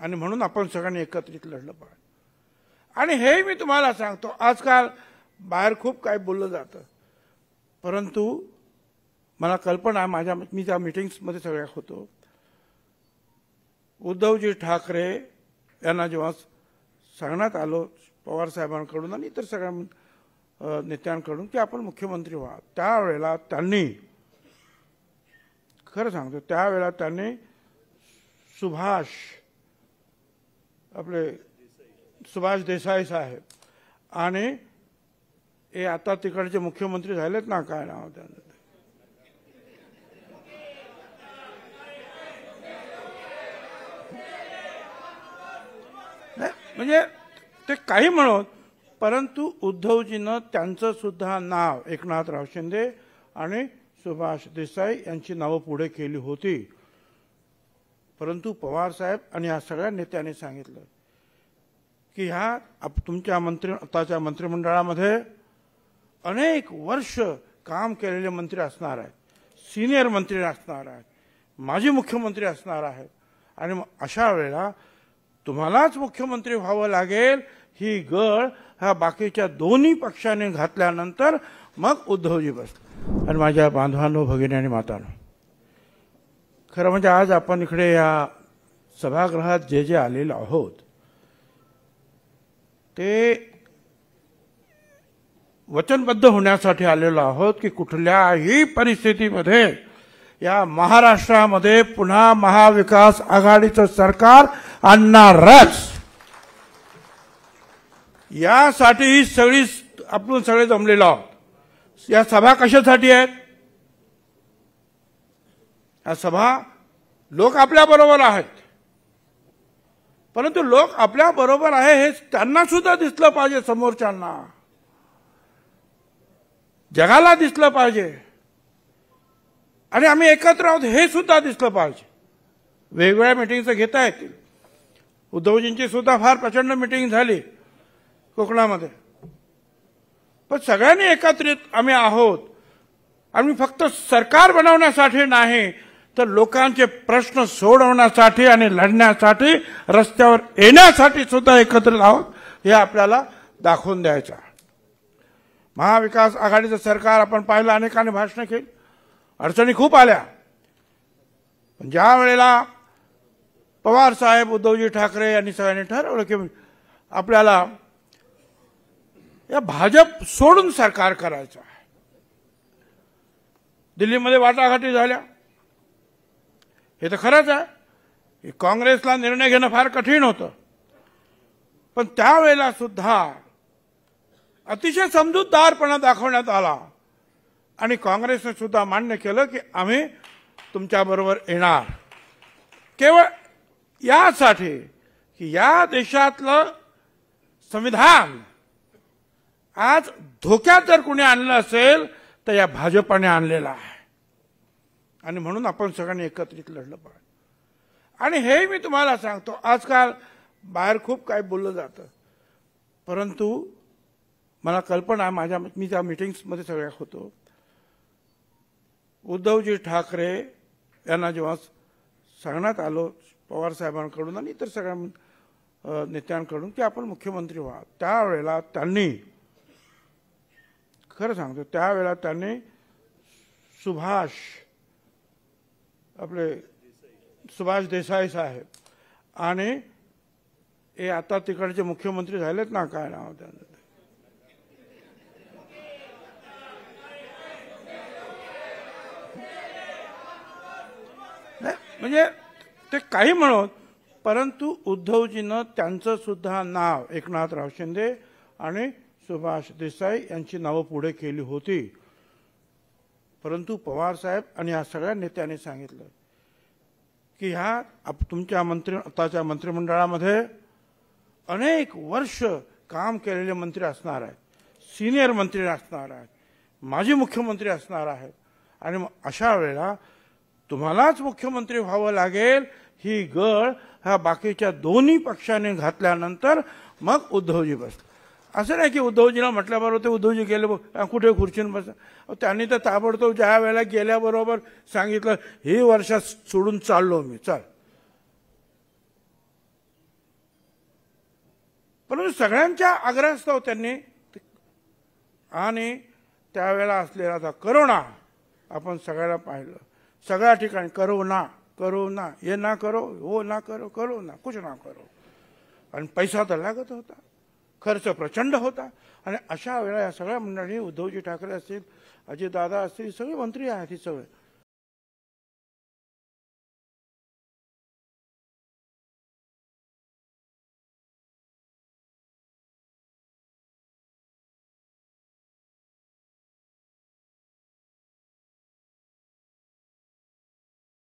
आणि म्हणून आपण सगळ्यांनी एकत्रित लढलं पाहिजे. आणि हे मी तुम्हाला सांगतो आजकाल बाहेर खूप काही बोललं जातं. परंतु मला कल्पना आहे माझ्या मी त्या मिटिंग्समध्ये सगळ्या होतो. उद्धवजी ठाकरे यांना जेव्हा सांगण्यात आलो पवार साहेबांकडून आणि इतर सगळ्या नेत्यांकडून की आपण मुख्यमंत्री व्हा त्यावेळेला त्यांनी खरं सांगतो त्यावेळेला त्यांनी सुभाष आपले सुभाष देसाई साहेब. आणि हे आता तिकडचे मुख्यमंत्री झालेत ना काय नाव त्यांचं नाही, म्हणजे ते काही म्हणत परंतु उद्धवजीनं त्यांचं सुद्धा नाव एकनाथराव शिंदे आणि सुभाष देसाई यांची नावं पुढे केली होती. परंतु पवार साहेब आणि ह्या सगळ्या नेत्यांनी सांगितलं की ह्या आप- तुमच्या मंत्री आताच्या मंत्रिमंडळामध्ये अनेक वर्ष काम केलेले मंत्री असणार आहेत. सिनियर मंत्री असणार आहेत. माजी मुख्यमंत्री असणार आहेत. आणि मग अशा वेळेला तुम्हालाच मुख्यमंत्री व्हावं लागेल ही गळ ह्या बाकीच्या दोन्ही पक्षाने घातल्यानंतर मग उद्धवजी बसले. आणि माझ्या बांधवांनो भगिनी आणि मातांनो खरं म्हणजे आज आपण इकडे या सभागृहात जे जे आलेलो आहोत ते वचनबद्ध होण्यासाठी आलेलो आहोत की कुठल्याही परिस्थितीमध्ये या महाराष्ट्रामध्ये पुन्हा महाविकास आघाडीचं सरकार आणणारच. यासाठी ही सगळी आपण सगळे जमलेलो आहोत. या सभा कशासाठी आहेत? या सभा लोक आपल्या बरोबर आहेत. परंतु लोक आपल्या बरोबर आहे हे त्यांना सुद्धा दिसलं पाहिजे समोरच्यांना. जगाला दिसलं पाहिजे. आणि आम्ही एकत्र आहोत हे सुद्धा दिसलं पाहिजे. वेगवेगळ्या मिटिंगचं घेता येतील. उद्धवजींची सुद्धा फार प्रचंड मिटिंग झाली कोकणामध्ये. पण सगळ्यांनी एकत्रित आम्ही आहोत. आम्ही फक्त सरकार बनवण्यासाठी नाही तर लोकांचे प्रश्न सोडवण्यासाठी आणि लढण्यासाठी रस्त्यावर येण्यासाठी सुद्धा एकत्र आहोत हे आपल्याला दाखवून द्यायचं आहे. महाविकास आघाडीचं सरकार आपण पाहिलं अनेकांनी भाषणं केली. अडचणी खूप आल्या. पण ज्या वेळेला पवार साहेब उद्धवजी ठाकरे यांनी सगळ्यांनी ठरवलं की आपल्याला या भाजप सोडून सरकार करायचं आहे. दिल्लीमध्ये वाटाघाटी झाल्या. हे तर खरंच आहे. की काँग्रेसला निर्णय घेणं फार कठीण होतं. पण त्यावेळेला सुद्धा अतिशय समजूतदारपणा दाखवण्यात आला. आणि काँग्रेसने सुद्धा मान्य केलं की आम्ही तुमच्याबरोबर येणार. केवळ यासाठी की या देशातलं संविधान आज धोक्यात जर कुणी आणलं असेल तर या भाजपाने आणलेलं आहे. आणि म्हणून आपण सगळ्यांनी एकत्रित लढलं पाहिजे. आणि हे मी तुम्हाला सांगतो आजकाल बाहेर खूप काही बोललं जातं. परंतु मला कल्पना आहे माझ्या मी त्या मिटिंग्समध्ये सगळ्या होतो उद्धवजी ठाकरे यांना जेव्हा सांगण्यात आलो पवार साहेबांकडून आणि इतर सगळ्या नेत्यांकडून की आपण मुख्यमंत्री व्हा. त्यावेळेला त्यांनी खरं सांगतो त्यावेळेला त्यांनी सुभाष आपले सुभाष देसाई साहेब. आणि हे आता तिकडचे मुख्यमंत्री झालेत ना काय नाव त्यांचं नाही, म्हणजे ते काही म्हणत परंतु उद्धवजीनं त्यांचं सुद्धा नाव एकनाथराव शिंदे आणि सुभाष देसाई यांची नावं पुढे केली होती. परंतु पवार साहेब आणि या सगळ्या नेत्यांनी सांगितलं की ह्या आप- तुमच्या मंत्री आताच्या मंत्रिमंडळामध्ये अनेक वर्ष काम केलेले मंत्री असणार आहेत. सिनियर मंत्री असणार आहेत. माजी मुख्यमंत्री असणार आहेत. आणि मग अशा वेळेला तुम्हालाच मुख्यमंत्री व्हावं लागेल ही गळ ह्या बाकीच्या दोन्ही पक्षाने घातल्यानंतर मग उद्धवजी बसले. असं नाही की उद्धवजीला म्हटल्याबरोबर ते उद्धवजी गेले कुठे खुर्चीन बस. त्यांनी तर ताबडतोब ज्या वेळेला गेल्याबरोबर सांगितलं ही वर्षात सोडून चाललो मी चल. परंतु सगळ्यांच्या आग्रहास्तव त्यांनी. आणि त्यावेळेला असलेला आता करोना आपण सगळ्याला पाहिलं. सगळ्या ठिकाणी करो ना करो ना हे ना करो हो ना करो करो ना कुछ ना करो. आणि पैसा तर लागत होता. खर्च प्रचंड होता. आणि अशा वेळा या सगळ्या मंडळी उद्धवजी ठाकरे असतील अजितदादा असतील सगळे मंत्री आहेत हे सगळे.